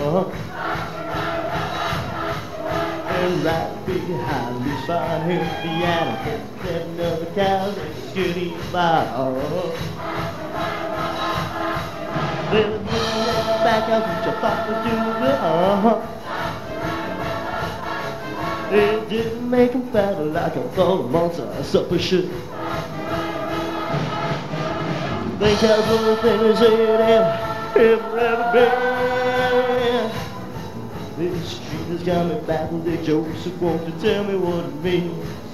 sound. And right behind me, son, hit the animal, seven of the cows, and the goody bar. Well, you back out what you thought would do it, uh-huh. It didn't make him fat like a full monster, supper should. Think it ever, ever, ever been. This street has got me with the jokes, won't you tell me what it means?